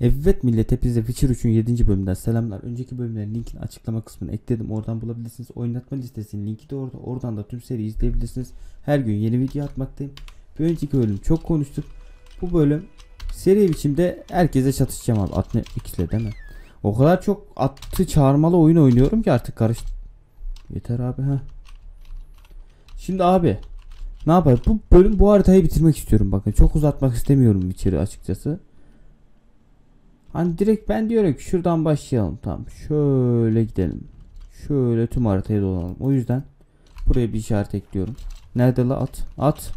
Evet millet hepinize Witcher 3'ün 7. bölümünden selamlar. Önceki bölümlerin linkini açıklama kısmına ekledim. Oradan bulabilirsiniz. Oynatma listesinin linki de orada. Oradan da tüm seriyi izleyebilirsiniz. Her gün yeni video atmaktayım. Bir önceki bölüm çok konuştuk. Bu bölüm seri biçimde herkese çatışacağım abi. At ne ikisiyle değil mi? O kadar çok attı çağırmalı oyun oynuyorum ki artık karış. Yeter abi ha. Şimdi abi ne yapayım? Bu bölüm bu haritayı bitirmek istiyorum bakın. Çok uzatmak istemiyorum içeri açıkçası. Hani direkt ben diyorum ki şuradan başlayalım. Tamam. Şöyle gidelim. Şöyle tüm haritayı dolanalım. O yüzden buraya bir işaret ekliyorum. Nerede la at? At.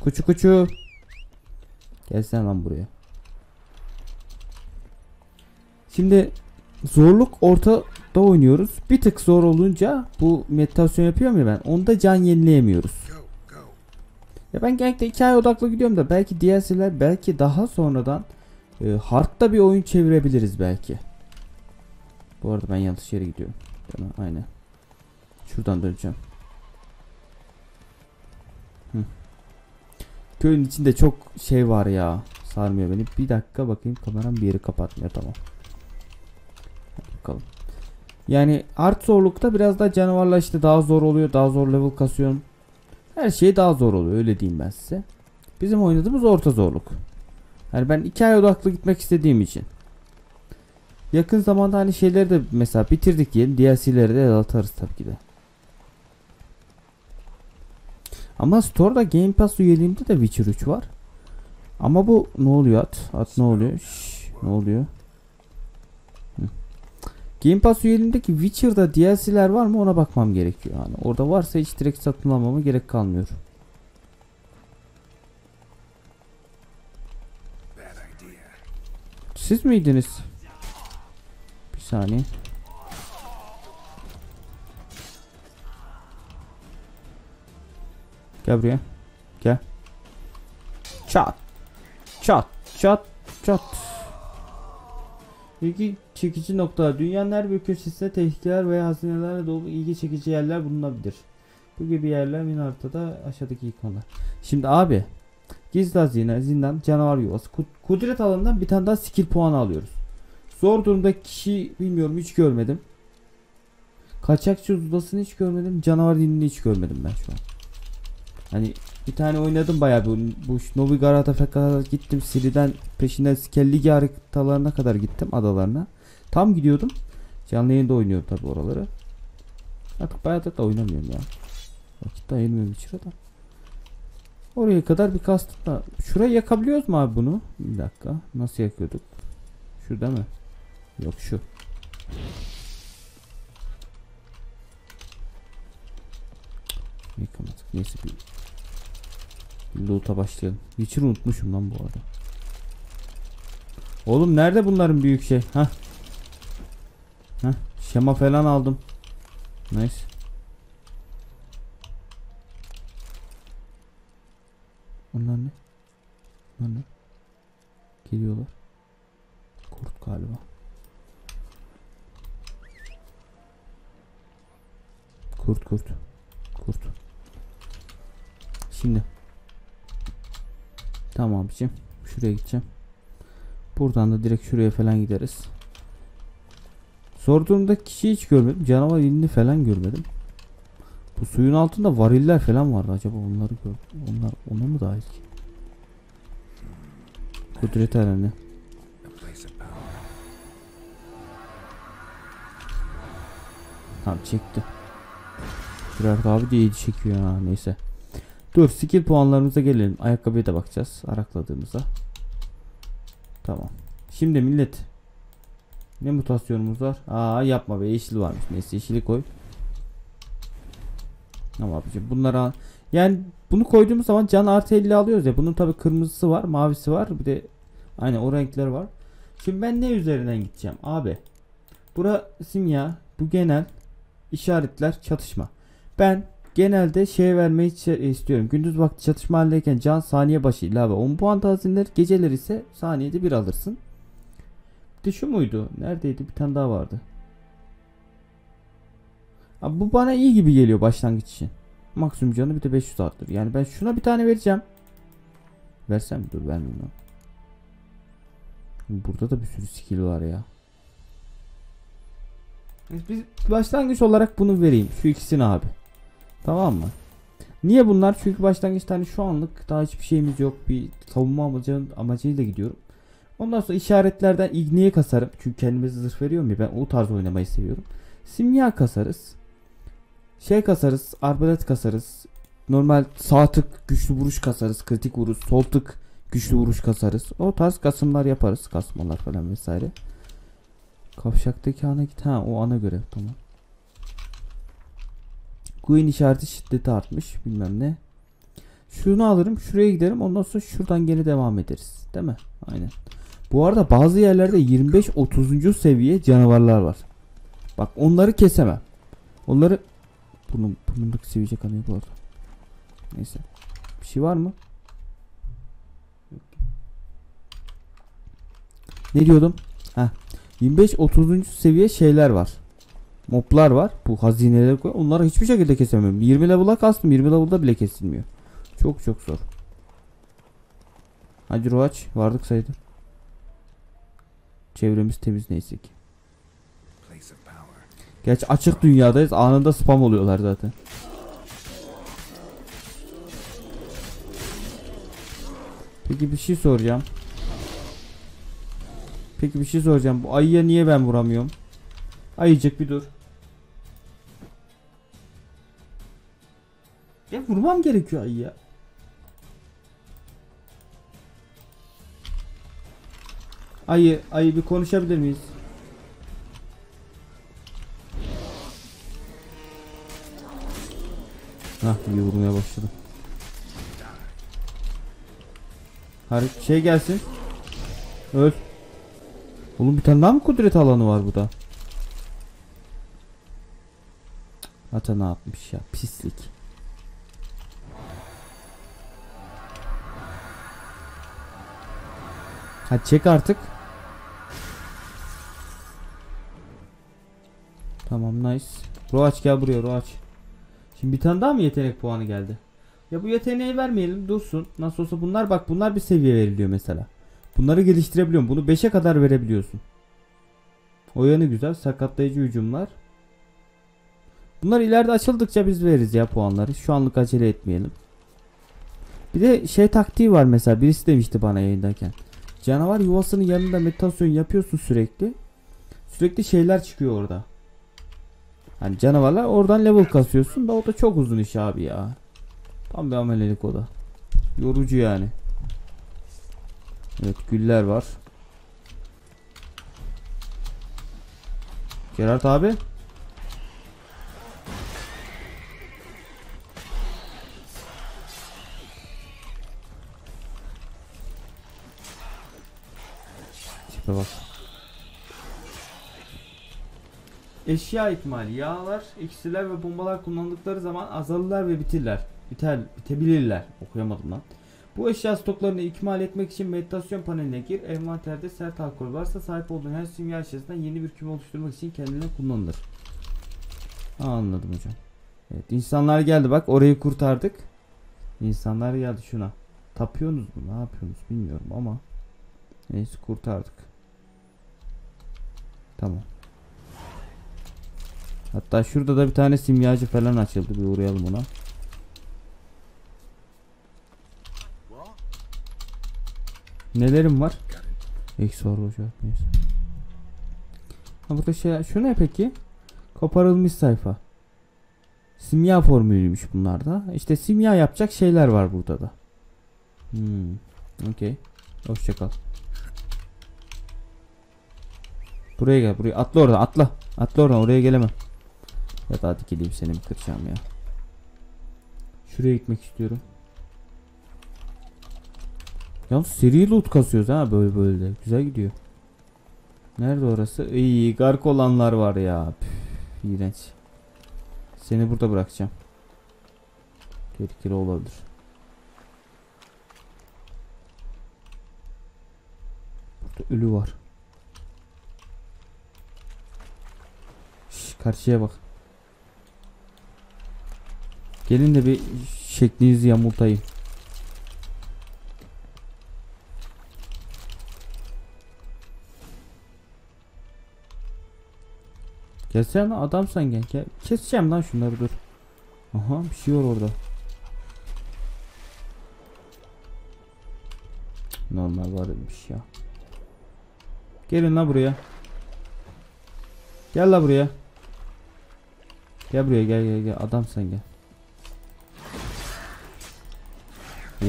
Kuçu kuçu. Gelsene lan buraya. Şimdi zorluk ortada oynuyoruz. Bir tık zor olunca bu meditasyon yapıyorum ya ben. Onda can yenileyemiyoruz. Ya ben genellikle hikaye odaklı gidiyorum da belki DLC'ler belki daha sonradan e, hard'da bir oyun çevirebiliriz belki. Bu arada ben yanlış yere gidiyorum. Değil mi? Aynen. Şuradan döneceğim. Hı. Köyün içinde çok şey var ya. Sarmıyor beni. Bir dakika bakayım kameram bir yeri kapatmıyor tamam. Hadi bakalım. Yani hard zorlukta biraz daha canavarla işte daha zor oluyor. Daha zor level kasıyorsun. Her şey daha zor oluyor öyle diyeyim ben size. Bizim oynadığımız orta zorluk. Yani ben hikaye odaklı gitmek istediğim için. Yakın zamanda hani şeyleri de mesela bitirdik diyelim. DLC'leri de atarız tabii ki de. Ama Store'da Game Pass üyeliğimde de Witcher 3 var. Ama bu ne oluyor at? At ne oluyor? Şşş, ne oluyor? Hı. Game Pass üyeliğimdeki Witcher'da DLC'ler var mı ona bakmam gerekiyor. Yani orada varsa hiç direkt satın almama gerek kalmıyor. Siz miydiniz? Bir saniye. Gel buraya. Gel. Çat. Çat. Çat. Çat. İlgi çekici nokta. Dünyanın her bir köşesinde tehlikeler veya hazinelerle dolu ilgi çekici yerler bulunabilir. Bu gibi yerler min haritada aşağıdaki ikonlar. Şimdi abi Gizli hazine, zindan, canavar yuvası. Ku- Kudret alanından bir tane daha skill puanı alıyoruz. Zor durumda kişi bilmiyorum hiç görmedim. Kaçakçı odasını hiç görmedim. Canavar dinini hiç görmedim ben şu an. Hani bir tane oynadım bayağı bu, bu Novigarad'a kadar gittim. Siri'den peşinden Skellige haritalarına kadar gittim adalarına. Tam gidiyordum. Canlı yayında oynuyorum tabi oraları. Artık bayağıdır da oynamıyorum ya. Vakit ayırmıyorum hiç da. Oraya kadar bir kastık da. Şurayı yakabiliyoruz mu abi bunu? Bir dakika. Nasıl yakıyorduk? Şu değil mi? Yok şu. Yıkamadık. Neyse bir, bir loot'a başlayalım. Witcher unutmuşum lan bu arada. Oğlum nerede bunların büyük şey? Ha? Ha? Şema falan aldım. Nice. Onlar ne? Onlar ne? Geliyorlar. Kurt galiba. Kurt kurt. Kurt. Şimdi. Tamam abicim. Şuraya gideceğim. Buradan da direkt şuraya falan gideriz. Sorduğumda kişi hiç görmedim. Canavar inini falan görmedim. Bu suyun altında variller falan vardı. Acaba onları gör. Onlar ona mı dahil ki? Kudret herhalde. Tamam çekti. Birer abi de iyi çekiyor ha neyse. Dur skill puanlarımıza gelelim. Ayakkabıya da bakacağız. Arakladığımıza. Tamam. Şimdi millet. Ne mutasyonumuz var? Aa yapma be yeşil varmış. Neyse yeşili koy. Ama abicim bunlara yani bunu koyduğumuz zaman can artı 50 alıyoruz ya. Bunun tabi kırmızısı var, mavisi var. Bir de aynı o renkler var. Şimdi ben ne üzerinden gideceğim abi? Bura simya, bu genel işaretler çatışma. Ben genelde şey vermeyi istiyorum. Gündüz vakti çatışma halindeyken can saniye başı ilave 10 puan tazinler. Geceler ise saniyede bir alırsın. Bir de şu muydu? Neredeydi? Bir tane daha vardı. Abi bu bana iyi gibi geliyor başlangıç için. Maksimum canı bir de 500 arttır. Yani ben şuna bir tane vereceğim. Versem dur vermeyeyim lan. Burada da bir sürü skill var ya. Biz başlangıç olarak bunu vereyim. Şu ikisini abi. Tamam mı? Niye bunlar? Çünkü başlangıçta hani şu anlık daha hiçbir şeyimiz yok. Bir savunma amacı, amacıyla gidiyorum. Ondan sonra işaretlerden igneye kasarım. Çünkü kendimize zırh veriyorum ya ben o tarz oynamayı seviyorum. Simya kasarız. Şey kasarız. Arbalet kasarız. Normal sağ tık güçlü vuruş kasarız. Kritik vuruş. Sol tık güçlü vuruş kasarız. O tarz kasımlar yaparız. Kasmalar falan vesaire. Kavşaktaki ana git. Ha o ana görev tamam. Queen işareti şiddeti artmış bilmem ne. Şunu alırım şuraya giderim ondan sonra şuradan geri devam ederiz. Değil mi? Aynen. Bu arada bazı yerlerde 25-30. seviye canavarlar var. Bak onları kesemem. Onları bunun burnundaki sivilce kanıyor bu arada. Neyse. Bir şey var mı? Ne diyordum? Ha. 25-30. seviye şeyler var. Moblar var. Bu hazineleri koy. Onları hiçbir şekilde kesemem. 20 level'a kastım. 20 level'da bile kesilmiyor. Çok çok zor. Hadi Roaç. Vardık saydı. Çevremiz temiz neyse ki. Gerçi açık dünyadayız. Anında spam oluyorlar zaten. Peki bir şey soracağım. Peki bir şey soracağım. Bu ayıya niye ben vuramıyorum? Ayıcık bir dur. Ya vurmam gerekiyor ayıya. Ayı, ayı bir konuşabilir miyiz? Hah iyi vurmaya başladım. Hadi şey gelsin. Öl. Oğlum bir tane daha mı kudret alanı var burada? Ata ne yapmış ya pislik. Hadi çek artık. Tamam nice. Roaç gel buraya Roaç. Şimdi bir tane daha mı yetenek puanı geldi? Ya bu yeteneği vermeyelim dursun. Nasıl olsa bunlar bak bunlar bir seviye veriliyor mesela. Bunları geliştirebiliyorum. Bunu 5'e kadar verebiliyorsun. O yanı güzel. Sakatlayıcı hücumlar. Bunlar ileride açıldıkça biz veririz ya puanları. Şu anlık acele etmeyelim. Bir de şey taktiği var mesela. Birisi demişti bana yayındayken. Canavar yuvasının yanında meditasyon yapıyorsun sürekli. Sürekli şeyler çıkıyor orada. Hani canavarlar oradan level kasıyorsun da o da çok uzun iş abi ya. Tam bir amelelik o da. Yorucu yani. Evet güller var. Gerard abi. Tipe bak. Eşya ikmali. Yağlar, iksirler ve bombalar kullanıldıkları zaman azalırlar ve bitirler. Biter, bitebilirler. Okuyamadım lan. Bu eşya stoklarını ikmal etmek için meditasyon paneline gir. Envanterde sert alkol varsa sahip olduğun her simya eşyasından yeni bir küme oluşturmak için kendine kullanılır. Anladım hocam. Evet insanlar geldi bak orayı kurtardık. İnsanlar geldi şuna. Tapıyorsunuz mu? Ne yapıyorsunuz bilmiyorum ama. Neyse kurtardık. Tamam. Hatta şurada da bir tane simyacı falan açıldı. Bir uğrayalım ona. Nelerim var? Eksi var hocam. Neyse. Ha burada şey şu ne peki? Koparılmış sayfa. Simya formülüymüş bunlar da. İşte simya yapacak şeyler var burada da. Hmm. Okey. Hoşça kal. Buraya gel buraya. Atla oradan atla. Atla oradan oraya gelemem. Ya da hadi gideyim seni bir kıracağım ya. Şuraya gitmek istiyorum. Yalnız seri loot kasıyoruz ha böyle böyle de. Güzel gidiyor. Nerede orası? İyi gark olanlar var ya. Püf, iğrenç. Seni burada bırakacağım. Tehlikeli olabilir. Burada ölü var. Şş, karşıya bak. Gelin de bir şeklinizi yamultayım. Gelsene lan adam sen gel. gel. Keseceğim lan şunları dur. Aha bir şey var orada. Normal varmış ya. Gelin la buraya. Gel la buraya. Gel buraya gel gel gel adam sen gel.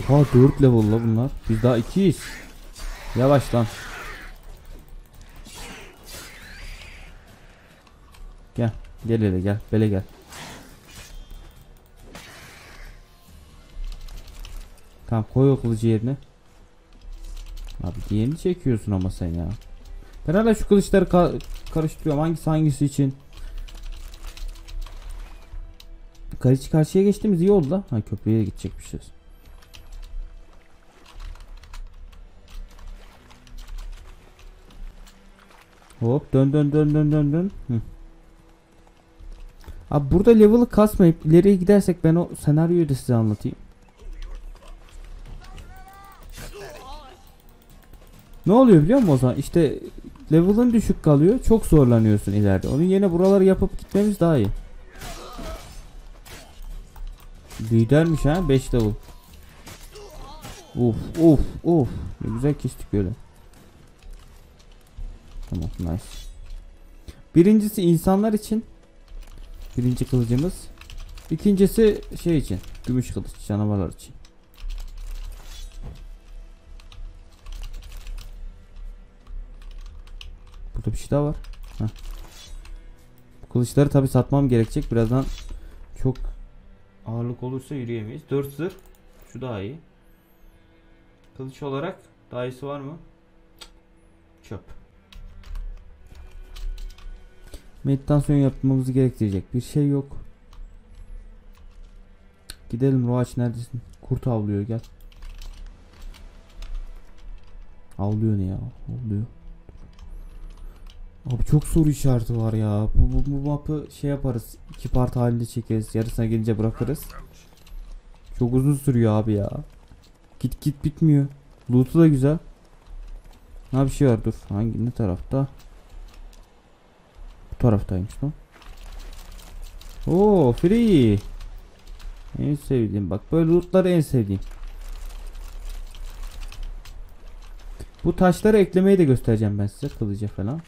Oha 4 level la bunlar. Biz daha 2'yiz. Yavaş lan. Gel. Gel hele gel. Bele gel. Tamam koy o kılıcı yerine. Abi diğerini çekiyorsun ama sen ya. Ben hala şu kılıçları ka- karıştırıyorum. Hangisi hangisi için? Karşı karşıya geçtiğimiz iyi oldu la. Ha köprüye gidecekmişiz. Hop dön dön dön dön dön dön. Hı. Abi burada level'ı kasmayıp ileriye gidersek ben o senaryoyu da size anlatayım. Ne oluyor biliyor musun o zaman? İşte level'ın düşük kalıyor. Çok zorlanıyorsun ileride. Onun yerine buraları yapıp gitmemiz daha iyi. Lidermiş ha 5 level. Uf uf uf. Ne güzel kestik böyle. Tamam nice. Birincisi insanlar için. Birinci kılıcımız. İkincisi şey için. Gümüş kılıç canavarlar için. Burada bir şey daha var. Heh. Bu kılıçları tabi satmam gerekecek. Birazdan çok ağırlık olursa yürüyemeyiz. 4 zırh. Şu daha iyi. Kılıç olarak daha iyisi var mı? Çöp. Meditasyon yapmamızı gerektirecek bir şey yok. Gidelim Roaç neredesin? Kurt avlıyor gel. Avlıyor ne ya? Avlıyor. Abi çok soru işareti var ya. Bu, bu, bu map'ı şey yaparız. iki part halinde çekeriz. Yarısına gelince bırakırız. Çok uzun sürüyor abi ya. Git git bitmiyor. Loot'u da güzel. Ha bir şey var dur. Hangi ne tarafta? Bu taraftaymış lan. Oo free. En sevdiğim bak böyle lootları en sevdiğim. Bu taşları eklemeyi de göstereceğim ben size kılıca falan.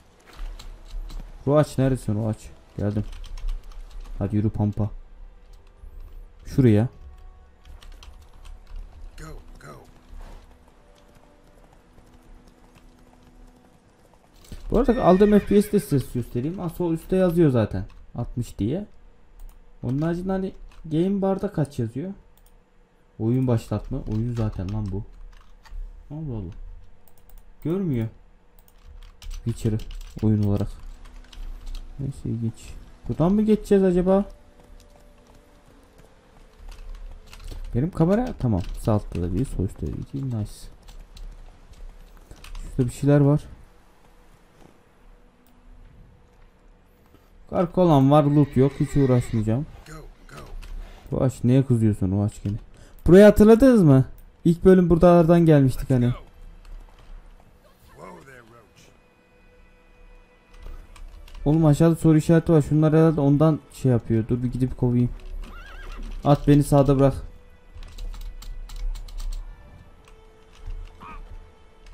Ruaç neredesin Ruaç? Geldim. Hadi yürü pampa. Şuraya. Bu arada aldığım FPS de size göstereyim. Ha, sol üstte yazıyor zaten. 60 diye. Onun haricinde hani game barda kaç yazıyor? Oyun başlatma. Oyun zaten lan bu. Allah Allah. Görmüyor. Witcher'ı oyun olarak. Neyse ilginç. Buradan mı geçeceğiz acaba? Benim kamera tamam. Sağ altta da bir sol üstte de bir nice. Şurada bir şeyler var. Kark olan var loot yok hiç uğraşmayacağım. Ruaç neye kızıyorsun Ruaç gene? Burayı hatırladınız mı? İlk bölüm buralardan gelmiştik hani. Oğlum aşağıda soru işareti var. Şunlar herhalde ondan şey yapıyor. Dur bir gidip kovayım. At beni sağda bırak.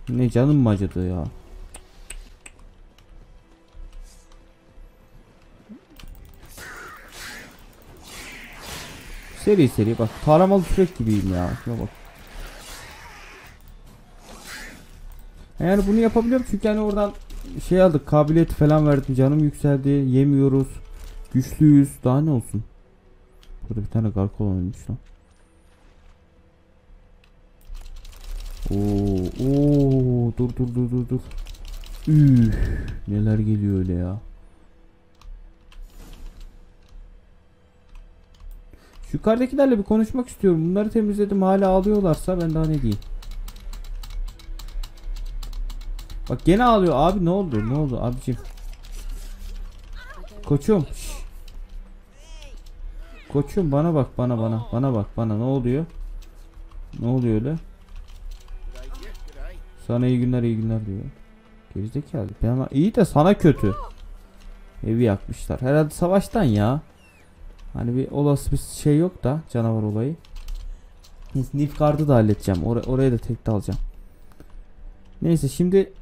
Ne canım mı acıdı ya? Seri seri bak. Taramalı tüfek gibiyim ya. Şuna bak. Yani bunu yapabiliyorum çünkü hani oradan şey aldık kabiliyeti falan verdim canım yükseldi yemiyoruz güçlüyüz daha ne olsun burada bir tane garkol ölmüş lan Oo, oo, dur dur dur dur dur Üf, neler geliyor öyle ya yukarıdakilerle bir konuşmak istiyorum. Bunları temizledim hala ağlıyorlarsa ben daha ne diyeyim? Bak gene ağlıyor. Abi ne oldu? Ne oldu abicim? Koçum. Koçum bana bak bana bana bana bak bana. Ne oluyor? Ne oluyor öyle? Sana iyi günler iyi günler diyor. Gerizekalı. Ben iyi de sana kötü. Evi yakmışlar. Herhalde savaştan ya. Hani bir olası bir şey yok da canavar olayı. Nilfgaard'ı da halledeceğim. Or- oraya da tek de alacağım. Neyse şimdi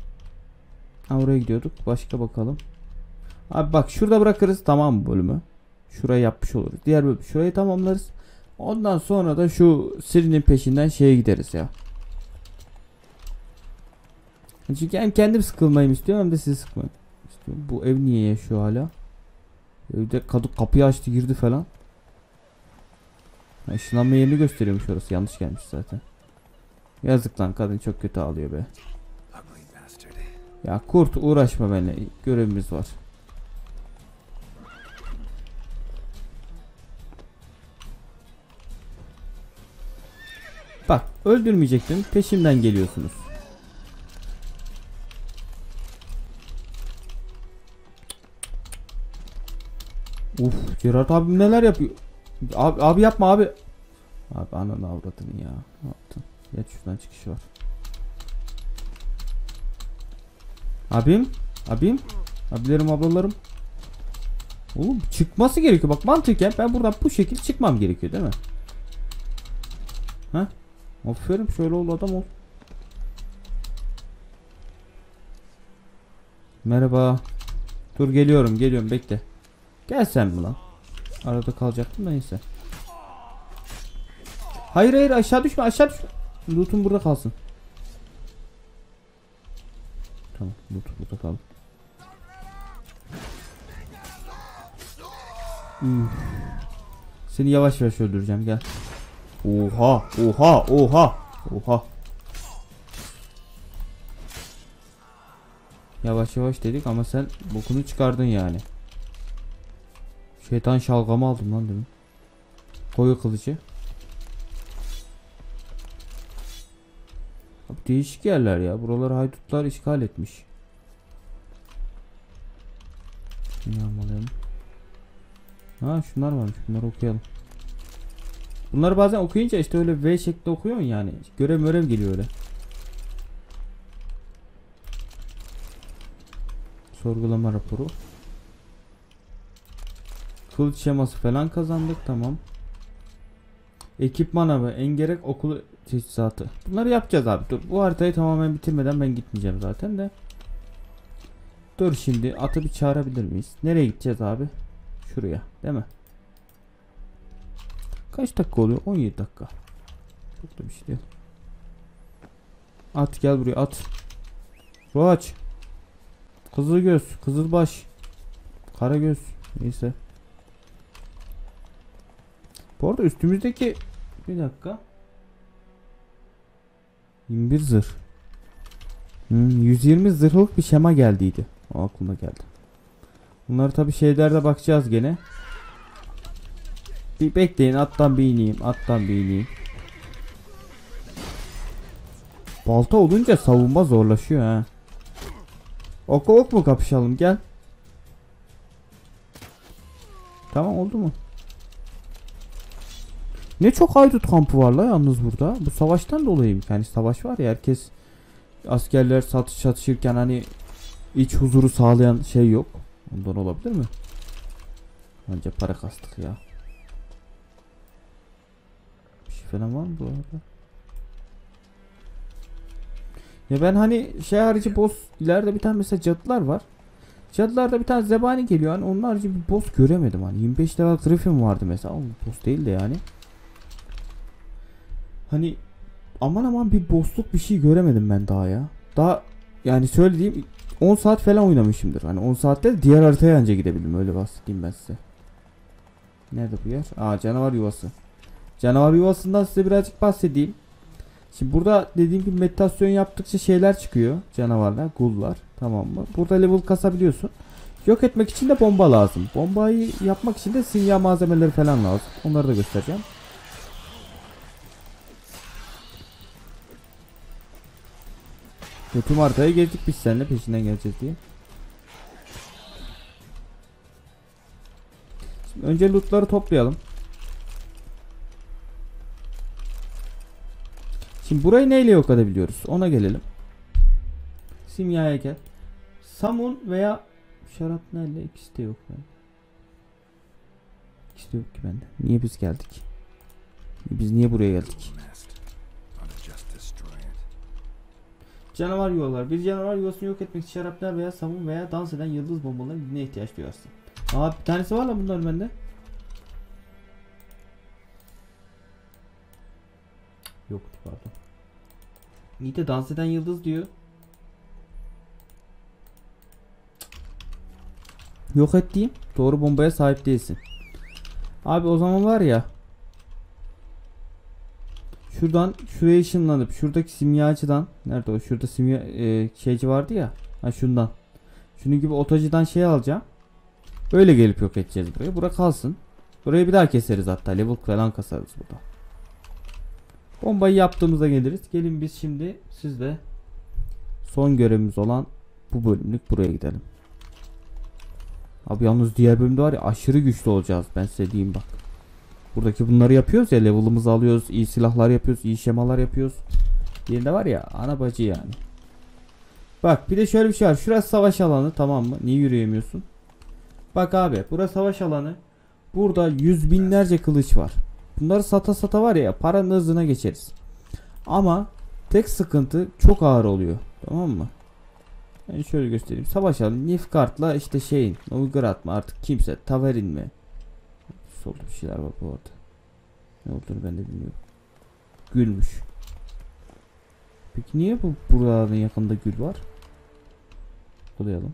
ha, oraya gidiyorduk. Başka bakalım. Abi bak şurada bırakırız tamam mı bölümü. Şurayı yapmış oluruz. Diğer bölüm şurayı tamamlarız. Ondan sonra da şu Siri'nin peşinden şeye gideriz ya. Çünkü hem kendim sıkılmayayım istiyorum hem de sizi sıkmayayım. Bu ev niye yaşıyor hala? Evde kadın kapıyı açtı girdi falan. Ha, ışınlanma yerini gösteriyormuş orası. Yanlış gelmiş zaten. Yazık lan kadın çok kötü ağlıyor be. Ya kurt uğraşma benimle. Görevimiz var. Bak öldürmeyecektim. Peşimden geliyorsunuz. Uf Gerard abim neler yapıyor? Abi, abi yapma abi. Abi ananı avradını ya. Ne yaptın? Geç şuradan çıkış var. Abim? Abim? Abilerim ablalarım. Oğlum çıkması gerekiyor. Bak mantıken ben buradan bu şekil çıkmam gerekiyor değil mi? Ha? Aferin şöyle ol adam ol. Merhaba. Dur geliyorum geliyorum bekle. Gel sen mi lan? Arada kalacaktım neyse. Hayır hayır aşağı düşme aşağı düşme. Loot'um burada kalsın. Tamam loot burada kaldı. Üf. Seni yavaş yavaş öldüreceğim gel. Oha oha oha oha. Yavaş yavaş dedik ama sen bokunu çıkardın yani. Şeytan şalgamı aldım lan demin. Koyu kılıcı. Abi değişik yerler ya. Buraları haydutlar işgal etmiş. Şunu almalıyım. Ha şunlar varmış. Bunları okuyalım. Bunları bazen okuyunca işte öyle V şeklinde okuyorsun yani. Görev mörev geliyor öyle. Sorgulama raporu. Kılıç şeması falan kazandık tamam. Ekipman avı, engerek okulu teçhizatı. Bunları yapacağız abi. Dur bu haritayı tamamen bitirmeden ben gitmeyeceğim zaten de. Dur şimdi atı bir çağırabilir miyiz? Nereye gideceğiz abi? Şuraya değil mi? Kaç dakika oluyor? 17 dakika. Çok da bir şey değil. At gel buraya at. Roaç. Kızıl göz, kızıl baş. Kara göz. Neyse. Bu arada üstümüzdeki bir dakika. 21 zırh. Hmm, 120 zırhlık bir şema geldiydi. O aklıma geldi. Bunları tabi şeylerde bakacağız gene. Bir bekleyin attan bir ineyim attan bir ineyim. Balta olunca savunma zorlaşıyor ha. Ok ok mu kapışalım gel. Tamam oldu mu? Ne çok haydut kampı var la yalnız burada. Bu savaştan dolayı? Yani savaş var ya herkes askerler satış çatışırken hani iç huzuru sağlayan şey yok. Ondan olabilir mi? Bence para kastık ya. Bir şey falan var mı bu arada? Ya ben hani şey harici boss ileride bir tane mesela cadılar var. Cadılarda bir tane zebani geliyor hani onun harici bir boss göremedim hani 25 level Griffin vardı mesela ama boss değil de yani. Hani aman aman bir boss'luk bir şey göremedim ben daha ya. Daha yani söylediğim 10 saat falan oynamışımdır. Hani 10 saatte diğer haritaya anca gidebildim öyle bahsedeyim ben size. Nerede bu yer? Aa canavar yuvası. Canavar yuvasından size birazcık bahsedeyim. Şimdi burada dediğim gibi meditasyon yaptıkça şeyler çıkıyor. Canavarlar, gullar. Tamam mı? Burada level kasabiliyorsun. Yok etmek için de bomba lazım. Bombayı yapmak için de simya malzemeleri falan lazım. Onları da göstereceğim. Ve tüm haritayı gezdik biz seninle peşinden geleceğiz diye. Şimdi önce lootları toplayalım. Şimdi burayı neyle yok edebiliyoruz? Ona gelelim. Simyaya gel. Samun veya şarapnelle ikisi de yok bende. İkisi de yok ki bende. Niye biz geldik? Biz niye buraya geldik? Canavar yuvalar. Bir canavar yuvasını yok etmek için şarapnel veya samun veya dans eden yıldız bombalarının gücüne ihtiyaç duyarsın. Aa bir tanesi var lan bunların bende. Yoktu pardon. İyi de dans eden yıldız diyor. Yok ettiğim doğru bombaya sahip değilsin. Abi o zaman var ya. Şuradan şuraya ışınlanıp şuradaki simyacıdan nerede o şurada simya e, şeyci vardı ya. Ha şundan. Şunun gibi otacıdan şey alacağım. Öyle gelip yok edeceğiz burayı. Bura kalsın. Burayı bir daha keseriz hatta. Level falan kasarız burada. Bombayı yaptığımızda geliriz. Gelin biz şimdi sizle son görevimiz olan bu bölümlük buraya gidelim. Abi yalnız diğer bölümde var ya aşırı güçlü olacağız. Ben size diyeyim bak. Buradaki bunları yapıyoruz ya level'ımızı alıyoruz. iyi silahlar yapıyoruz. iyi şemalar yapıyoruz. Yerinde var ya ana bacı yani. Bak bir de şöyle bir şey var. Şurası savaş alanı tamam mı? Niye yürüyemiyorsun? Bak abi burası savaş alanı. Burada yüz binlerce kılıç var. Bunları sata sata var ya paranın hızına geçeriz. Ama tek sıkıntı çok ağır oluyor. Tamam mı? Ben şöyle göstereyim. Savaş alanı Nifkart'la işte şeyin Novgorod mı artık kimse Taverin mi? Solda bir şeyler var bu arada. Ne olduğunu ben de bilmiyorum. Gülmüş. Peki niye bu buraların yakında gül var? Bulayalım.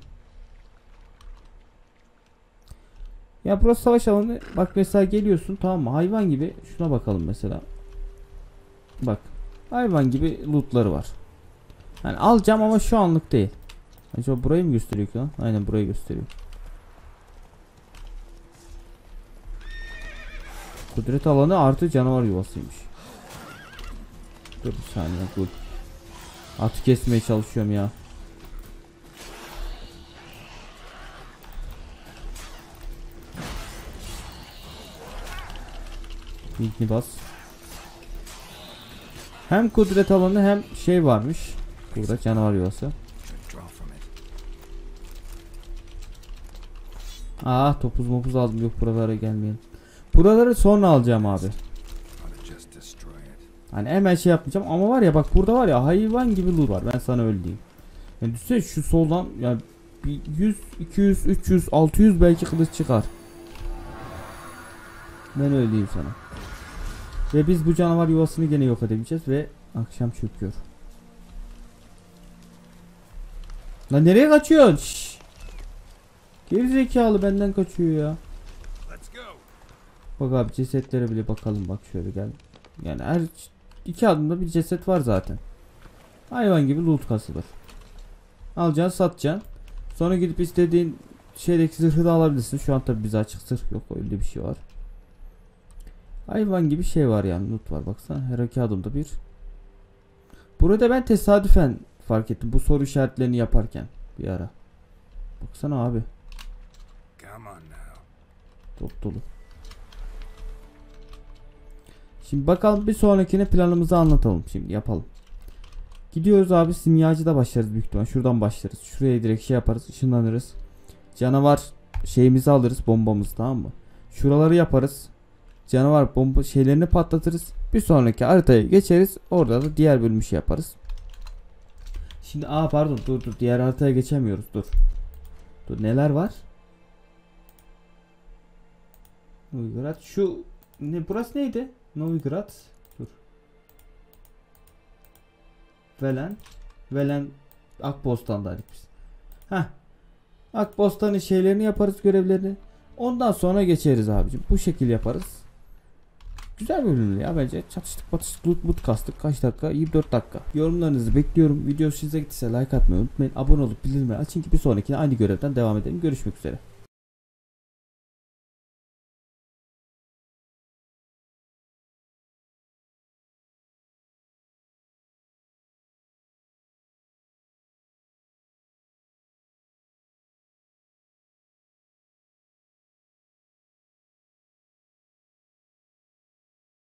Ya burası savaş alanı. Bak mesela geliyorsun tamam mı? Hayvan gibi. Şuna bakalım mesela. Bak. Hayvan gibi lootları var. Yani alacağım ama şu anlık değil. Acaba burayı mı gösteriyor ki lan? Aynen burayı gösteriyor. Kudret alanı artı canavar yuvasıymış. Dur bir saniye dur. Atı kesmeye çalışıyorum ya. Linkini bas. Hem kudret alanı hem şey varmış. Burada canavar yuvası. Aa topuz mopuz aldım yok buralara gelmeyin. Buraları sonra alacağım abi. Hani hemen şey yapmayacağım ama var ya bak burada var ya hayvan gibi loot var ben sana öyle diyeyim. Yani düşünsene şu soldan yani bir 100, 200, 300, 600 belki kılıç çıkar. Ben öyle diyeyim sana. Ve biz bu canavar yuvasını gene yok edebileceğiz ve akşam çöküyor. Lan nereye kaçıyorsun? Şşş. Geri zekalı benden kaçıyor ya. Bak abi cesetlere bile bakalım bak şöyle gel. Yani her iki adımda bir ceset var zaten. Hayvan gibi loot kasılır. Alacaksın satacaksın. Sonra gidip istediğin şeydeki zırhı da alabilirsin. Şu an tabi bize açık zırh yok öyle bir şey var. Hayvan gibi şey var yani loot var baksana her iki adımda bir. Burada ben tesadüfen fark ettim bu soru işaretlerini yaparken bir ara. Baksana abi. Top dolu. Şimdi bakalım bir sonrakine planımızı anlatalım şimdi yapalım. Gidiyoruz abi simyacıda başlarız büyük ihtimal. Şuradan başlarız. Şuraya direkt şey yaparız. ışınlanırız. Canavar şeyimizi alırız bombamızı tamam mı? Şuraları yaparız. Canavar bomba şeylerini patlatırız. Bir sonraki haritaya geçeriz. Orada da diğer bölümü şey yaparız. Şimdi aa pardon dur dur diğer haritaya geçemiyoruz dur. Dur neler var? Novigrad şu ne burası neydi? Novigrad dur. Velen Velen Akbostan'daydık biz. Heh. Akbostan'ın şeylerini yaparız görevlerini. Ondan sonra geçeriz abicim. Bu şekil yaparız. Güzel bölüm ya bence. Çatıştık batıştık loot mut kastık. Kaç dakika? 24 dakika. Yorumlarınızı bekliyorum. Video size gittiyse like atmayı unutmayın. Abone olup bildirimleri açın ki bir sonrakine aynı görevden devam edelim. Görüşmek üzere.